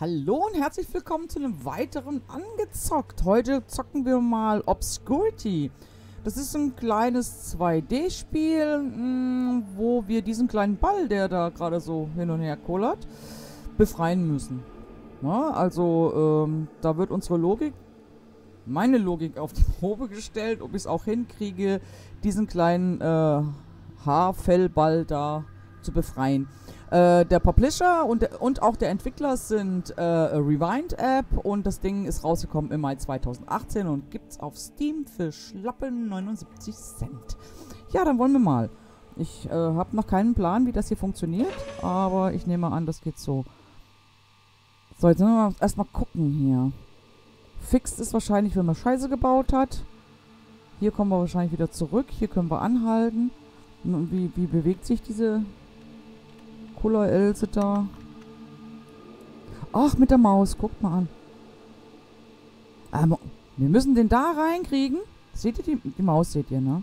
Hallo und herzlich willkommen zu einem weiteren Angezockt. Heute zocken wir mal Obscurity. Das ist ein kleines 2D-Spiel, mm, wo wir diesen kleinen Ball, der da gerade so hin und her kullert, befreien müssen. Na, also, ähm, da wird unsere Logik, meine Logik auf die Probe gestellt, ob ich es auch hinkriege, diesen kleinen äh, Haarfellball da zu befreien. Äh, der Publisher und, und auch der Entwickler sind äh, Rewind App und das Ding ist rausgekommen im Mai 2018 und gibt's auf Steam für schlappe 79 Cent. Ja, dann wollen wir mal. Ich äh, habe noch keinen Plan, wie das hier funktioniert, aber ich nehme an, das geht so. So, jetzt müssen wir erstmal gucken hier. Fixed ist wahrscheinlich, wenn man Scheiße gebaut hat. Hier kommen wir wahrscheinlich wieder zurück. Hier können wir anhalten. Wie, wie bewegt sich diese Cola Else da. Ach, mit der Maus. Guckt mal an. Ähm, wir müssen den da reinkriegen. Seht ihr die, die Maus, seht ihr, ne?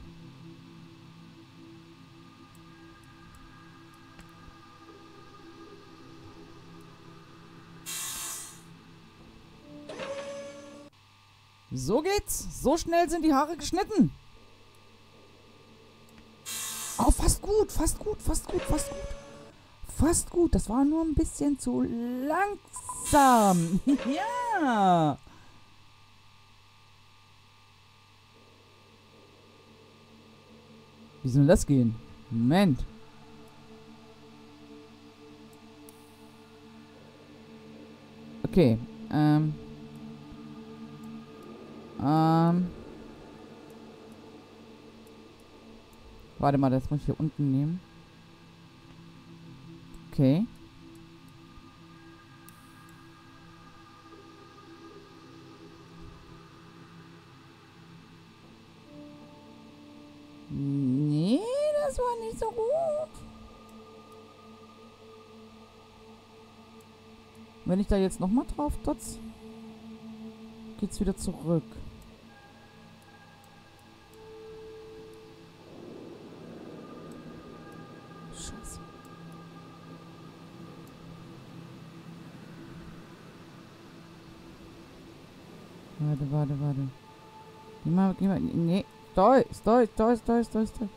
So geht's. So schnell sind die Haare geschnitten. Oh, fast gut, fast gut, fast gut, fast gut fast gut. Das war nur ein bisschen zu langsam. ja. Wie soll das gehen? Moment. Okay. Ähm. Ähm. Warte mal, das muss ich hier unten nehmen. Okay. Nee, das war nicht so gut. Wenn ich da jetzt nochmal drauf tutz, geht's wieder zurück. Warte, warte, warte. Geh mal, geh mal. Nee. Stoi, stoi, stoi, stoi, stoi, stoi.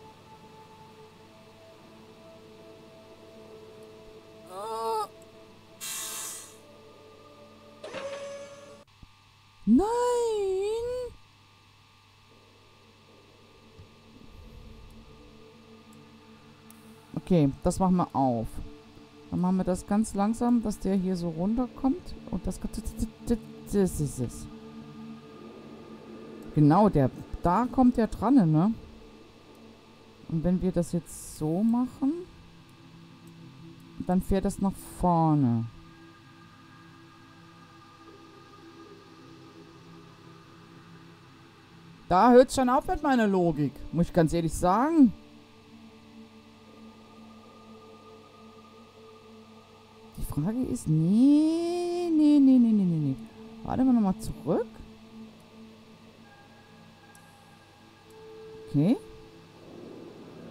Nein! Okay, das machen wir auf. Dann machen wir das ganz langsam, dass der hier so runterkommt. Und das... Das ist es. Genau, der, da kommt der dran, ne? Und wenn wir das jetzt so machen, dann fährt das nach vorne. Da hört es schon auf mit meiner Logik. Muss ich ganz ehrlich sagen. Die Frage ist, nee, nee, nee, nee, nee, nee. Warte mal nochmal zurück. Okay.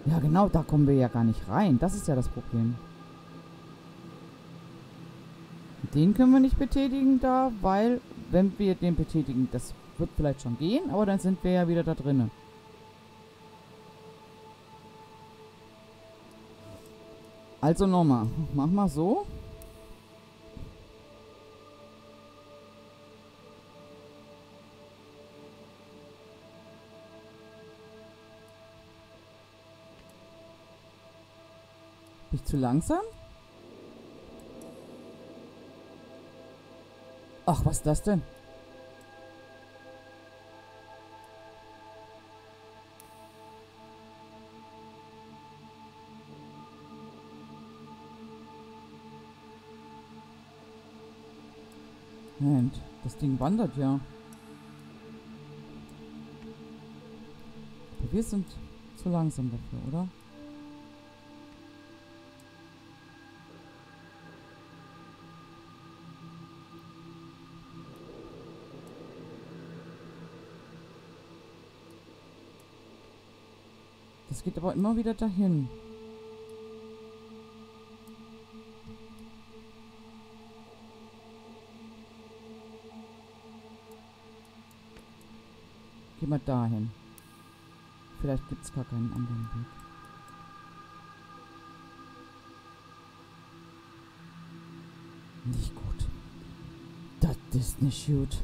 Ja, genau, da kommen wir ja gar nicht rein. Das ist ja das Problem. Den können wir nicht betätigen da, weil, wenn wir den betätigen, das wird vielleicht schon gehen, aber dann sind wir ja wieder da drinnen. Also nochmal. Mach mal so. Bin ich zu langsam? Ach, was ist das denn? Moment, das Ding wandert ja. wir sind zu langsam dafür, oder? Es geht aber immer wieder dahin. Geh mal dahin. Vielleicht gibt es gar keinen anderen Weg. Nicht gut. Das ist nicht gut.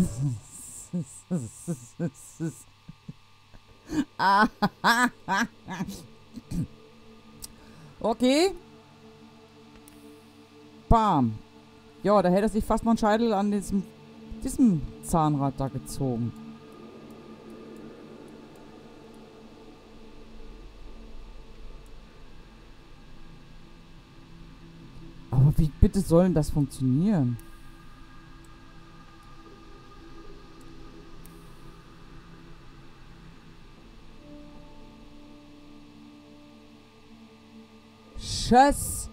okay. Bam. Ja, da hätte sich fast noch ein Scheitel an diesem, diesem Zahnrad da gezogen. Aber wie bitte sollen das funktionieren? Tschüss.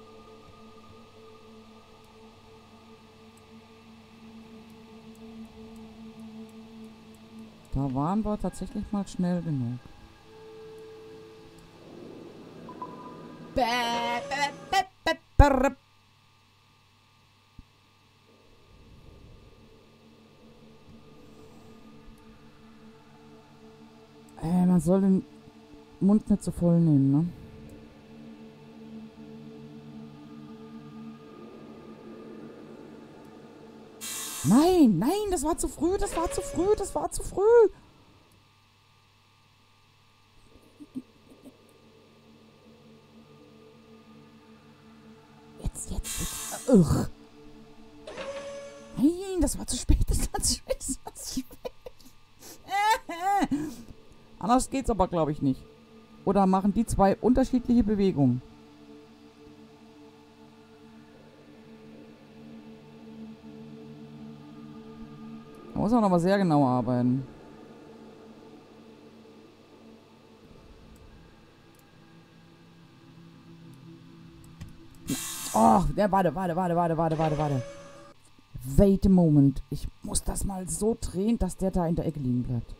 Da waren wir tatsächlich mal schnell genug. Äh, man soll den Mund nicht so voll nehmen, ne? Nein, nein, das war zu früh, das war zu früh, das war zu früh. Jetzt, jetzt, jetzt. Ugh. Nein, das war zu spät, das war zu spät, das war zu spät. Anders geht's aber, glaube ich, nicht. Oder machen die zwei unterschiedliche Bewegungen? Muss man aber sehr genau arbeiten. Oh, der, warte, warte, warte, warte, warte, warte, warte. Wait a moment. Ich muss das mal so drehen, dass der da in der Ecke liegen bleibt.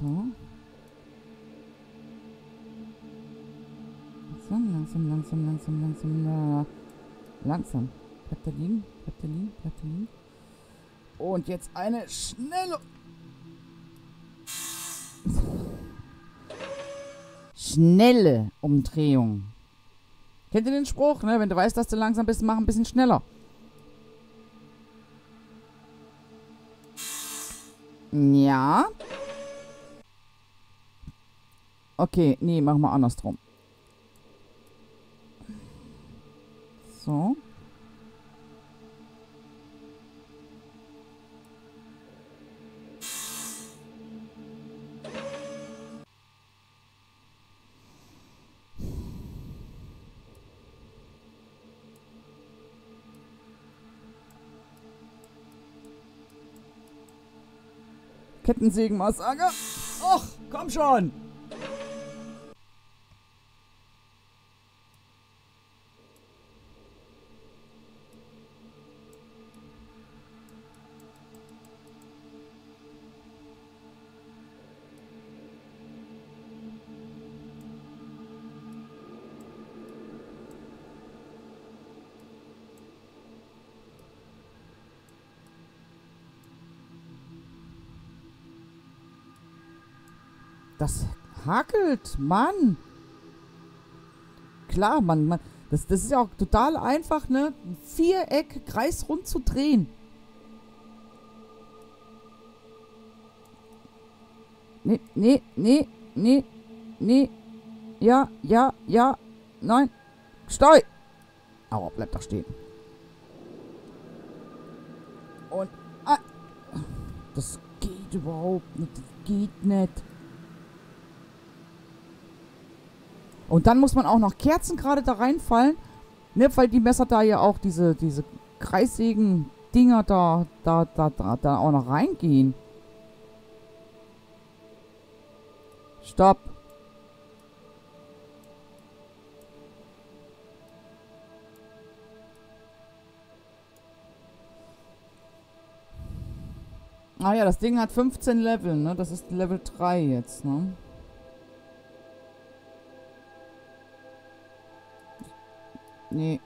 So. Langsam, langsam, langsam, langsam, langsam. Langsam. Bleibt er liegen? Bleibt er liegen? Bleibt er liegen? Und jetzt eine schnelle... Schnelle Umdrehung. Kennt ihr den Spruch, ne? Wenn du weißt, dass du langsam bist, mach ein bisschen schneller. Ja. Okay, nee, machen wir andersrum. So. Kettensägenmassaker. Och, komm schon. Das hakelt, Mann. Klar, man, man das, das ist ja auch total einfach, ne? Ein Viereck kreisrund zu drehen. Nee, nee, nee, nee, nee. Ja, ja, ja. Nein. Steu! Aua, bleib doch stehen. Und. Ah, das geht überhaupt nicht. Das geht nicht. Und dann muss man auch noch Kerzen gerade da reinfallen. Ne, weil die Messer da ja auch diese, diese Kreissägen-Dinger da, da, da, da, da auch noch reingehen. Stopp. Ah ja, das Ding hat 15 Level, ne? Das ist Level 3 jetzt, ne? Nee.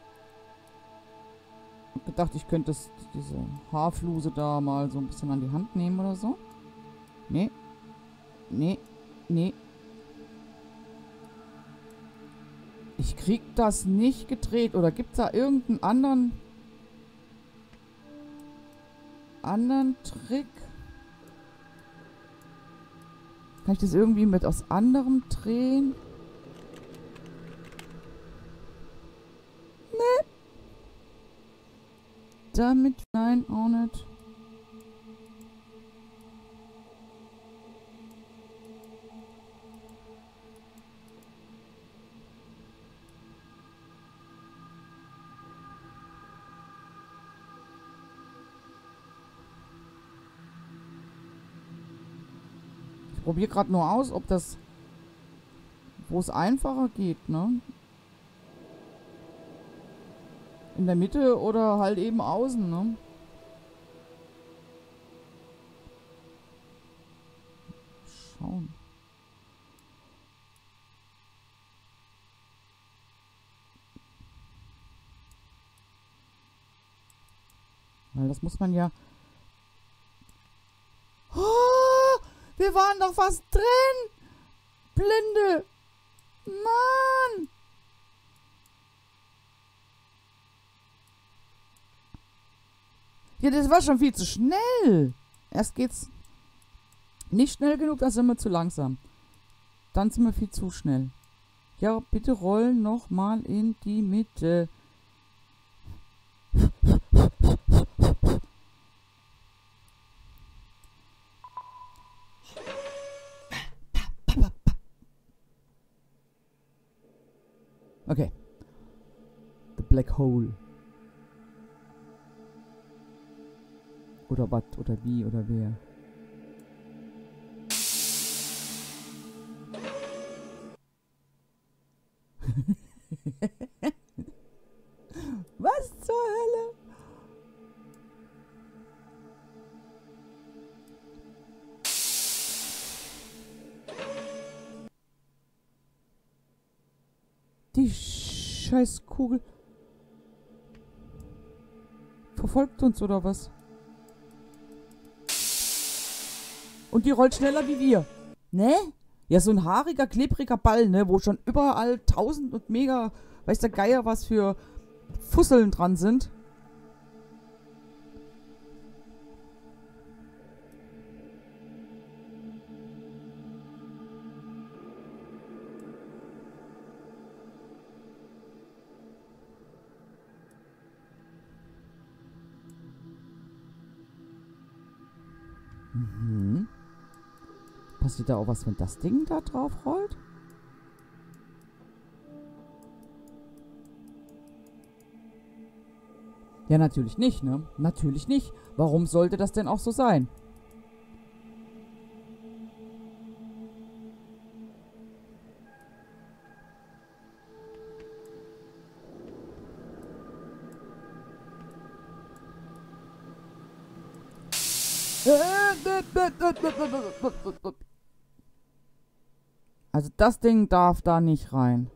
Ich gedacht, ich könnte das, diese Haarfluse da mal so ein bisschen an die Hand nehmen oder so. Nee. Nee. Nee. Ich krieg das nicht gedreht. Oder gibt's da irgendeinen anderen... anderen Trick? Kann ich das irgendwie mit aus anderem drehen? Nee. Damit, nein, auch nicht. Ich probiere gerade nur aus, ob das... Wo es einfacher geht, ne? In der Mitte oder halt eben außen, ne? Schauen. Weil das muss man ja... Oh, wir waren doch fast drin! Blinde! Mann! Ja, das war schon viel zu schnell. Erst geht's nicht schnell genug, dann sind wir zu langsam. Dann sind wir viel zu schnell. Ja, bitte rollen nochmal in die Mitte. Okay. The Black Hole. Oder was, oder wie, oder wer. was zur Hölle? Die scheiß Kugel verfolgt uns oder was? Und die rollt schneller wie wir. Ne? Ja, so ein haariger, klebriger Ball, ne? Wo schon überall tausend und mega, weiß der Geier, was für Fusseln dran sind. Mhm. Passiert da auch was, wenn das Ding da drauf rollt? Ja, natürlich nicht, ne? Natürlich nicht. Warum sollte das denn auch so sein? Also das Ding darf da nicht rein.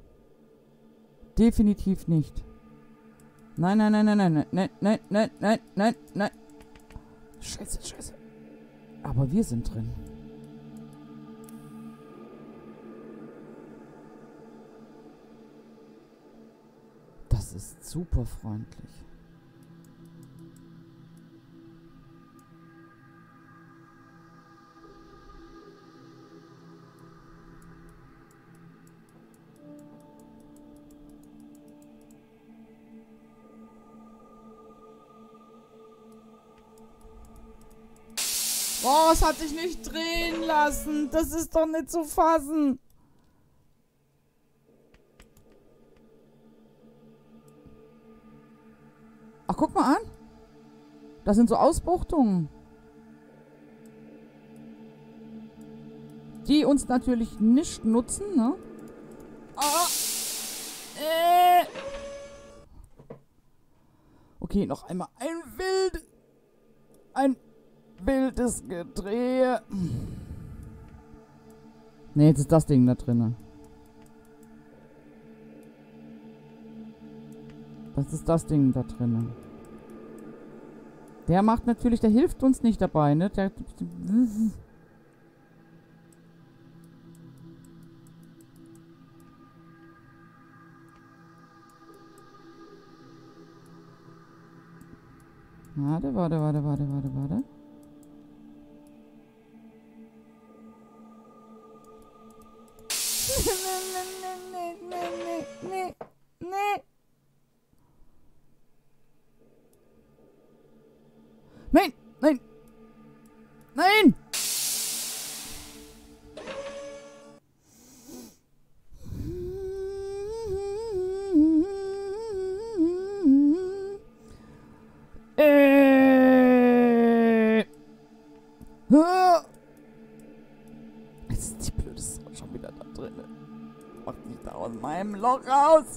Definitiv nicht. Nein, nein, nein, nein, nein, nein, nein, nein, nein, nein, nein. Scheiße, scheiße. Aber wir sind drin. Das ist super freundlich. Es hat sich nicht drehen lassen. Das ist doch nicht zu fassen. Ach, guck mal an. Das sind so Ausbuchtungen. Die uns natürlich nicht nutzen, ne? Ah. Äh. Okay, noch einmal ein Wild. Ein wildes Gedrehe. Ne, jetzt ist das Ding da drinne. Das ist das Ding da drinnen. Der macht natürlich, der hilft uns nicht dabei, ne? Der, Warte, warte, warte, warte, warte, warte. Nein, nein. Nein! Äh. Ah. Jetzt ist die blöde Sau schon wieder da drin. Mach dich da aus meinem Loch raus!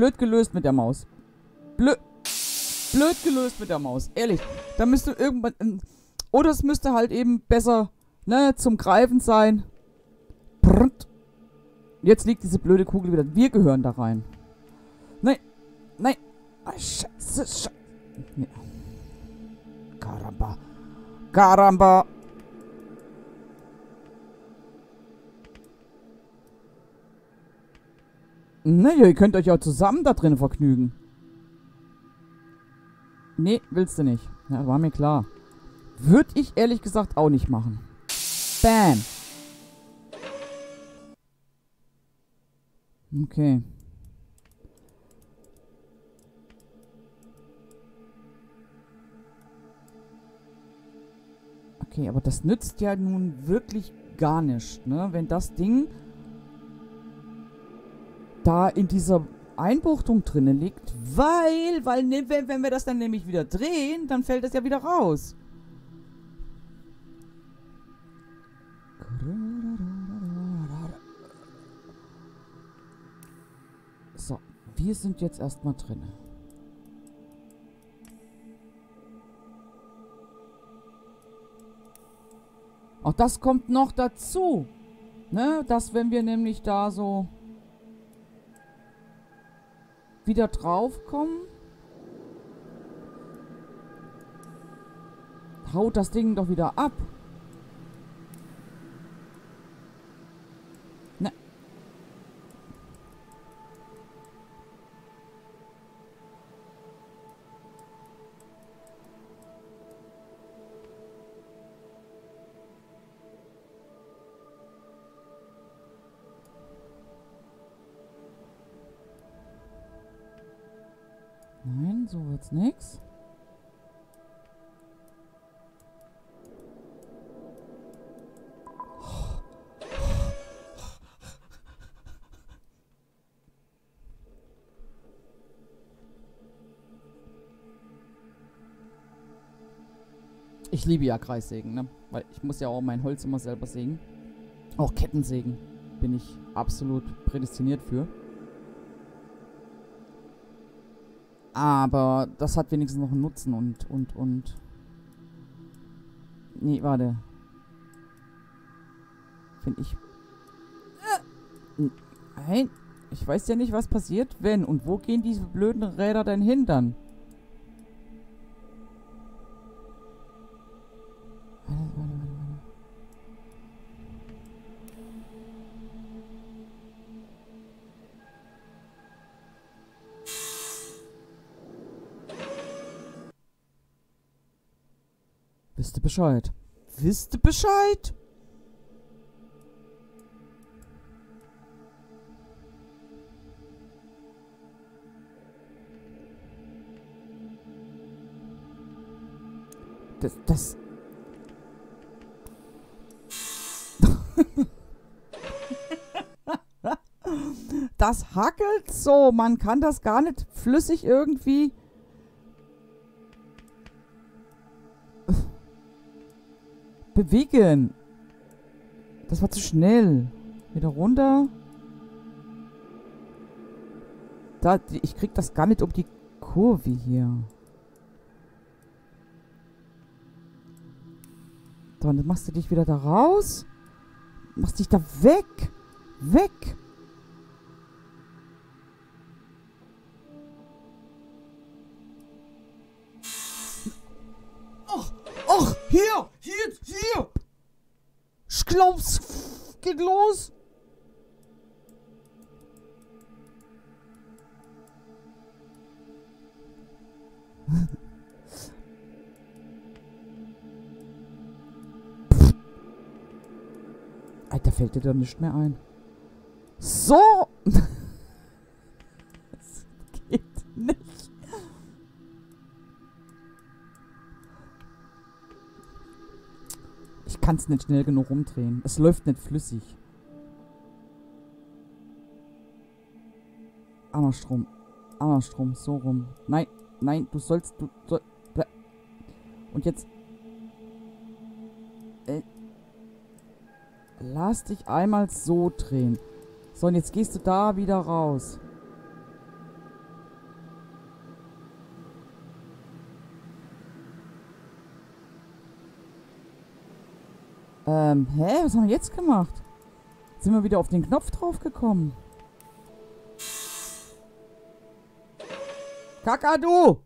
Blöd gelöst mit der Maus. Blöd. Blöd gelöst mit der Maus. Ehrlich. Da müsste irgendwann. Ähm, oder es müsste halt eben besser, ne, zum Greifen sein. Brrrt. Jetzt liegt diese blöde Kugel wieder. Wir gehören da rein. Nein. Nein. Ah, scheiße, scheiße. Nee. Karamba. Karamba. Naja, ihr könnt euch auch zusammen da drin vergnügen. Nee, willst du nicht. Ja, war mir klar. Würde ich ehrlich gesagt auch nicht machen. Bam. Okay. Okay, aber das nützt ja nun wirklich gar nichts, ne? Wenn das Ding da in dieser Einbuchtung drinnen liegt, weil, weil ne, wenn, wir das dann nämlich wieder drehen, dann fällt es ja wieder raus. So, wir sind jetzt erstmal drin. Auch das kommt noch dazu. Ne, dass wenn wir nämlich da so wieder draufkommen. Haut das Ding doch wieder ab. So wird's nix. Ich liebe ja Kreissägen, ne? Weil ich muss ja auch mein Holz immer selber sägen. Auch Kettensägen bin ich absolut prädestiniert für. Aber das hat wenigstens noch einen Nutzen und, und, und. Nee, warte. Finde ich. Äh, nein. Ich weiß ja nicht, was passiert, wenn. Und wo gehen diese blöden Räder denn hin dann? Bescheid? Wisst ihr Bescheid? Das, das... das hackelt so. Man kann das gar nicht flüssig irgendwie... bewegen. Das war zu schnell. Wieder runter. Da, ich krieg das gar nicht um die Kurve hier. Dann machst du dich wieder da raus. Machst dich da weg. Weg. Ich glaub's, geht los. Alter, fällt dir da nicht mehr ein. So! Nicht schnell genug rumdrehen. Es läuft nicht flüssig. Andersrum. Andersrum. So rum. Nein, nein, du sollst... Du soll, Und jetzt... Äh, lass dich einmal so drehen. So, und jetzt gehst du da wieder raus. Ähm, hä? Was haben wir jetzt gemacht? Sind wir wieder auf den Knopf drauf gekommen? Kakadu!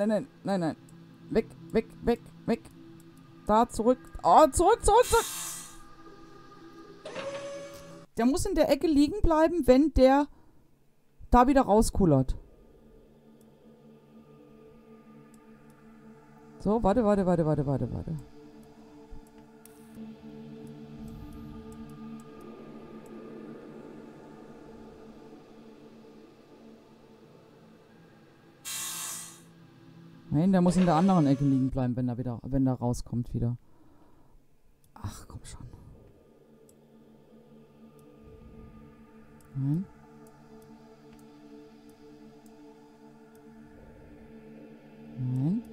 Nein, nein, nein, nein. Weg, weg, weg, weg. Da, zurück. Oh, zurück, zurück, zurück. Der muss in der Ecke liegen bleiben, wenn der da wieder rauskullert. So, warte, warte, warte, warte, warte, warte. Nein, der muss in der anderen Ecke liegen bleiben, wenn er wieder, wenn er rauskommt wieder. Ach, komm schon. Nein. Nein.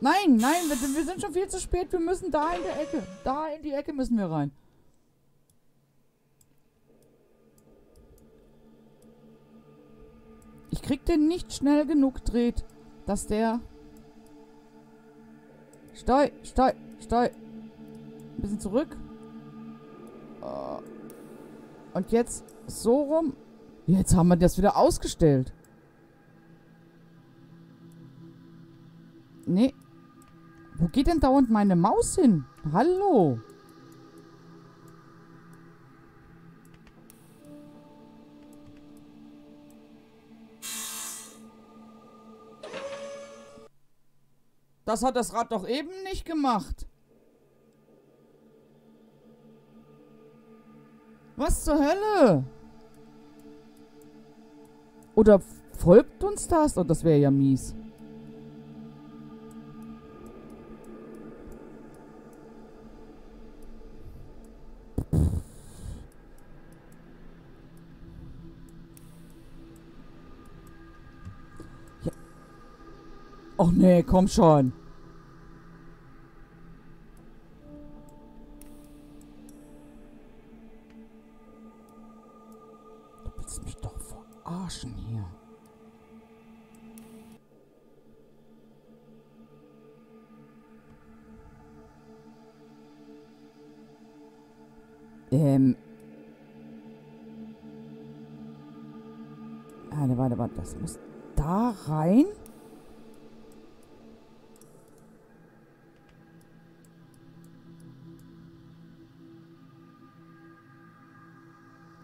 Nein, nein, wir, wir sind schon viel zu spät. Wir müssen da in der Ecke. Da in die Ecke müssen wir rein. Ich krieg den nicht schnell genug dreht, dass der... Steu, steu, steu. Ein bisschen zurück. Äh, Und jetzt so rum. Jetzt haben wir das wieder ausgestellt. Geht denn dauernd meine Maus hin? Hallo. Das hat das Rad doch eben nicht gemacht. Was zur Hölle? Oder folgt uns das? Oh, das wäre ja mies. Nee, komm schon.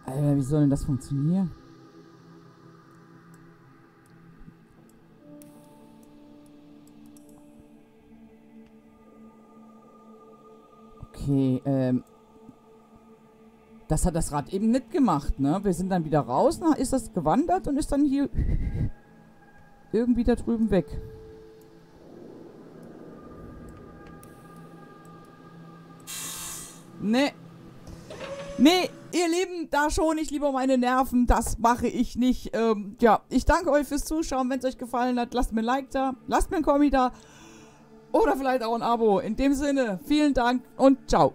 Alter, wie soll denn das funktionieren? Okay, ähm. Das hat das Rad eben nicht gemacht, ne? Wir sind dann wieder raus, dann ist das gewandert und ist dann hier irgendwie da drüben weg. Nee. Nee, ihr Lieben, da schon ich lieber meine Nerven. Das mache ich nicht. Ähm, ja, ich danke euch fürs Zuschauen. Wenn es euch gefallen hat, lasst mir ein Like da, lasst mir ein Kommi da oder vielleicht auch ein Abo. In dem Sinne, vielen Dank und ciao.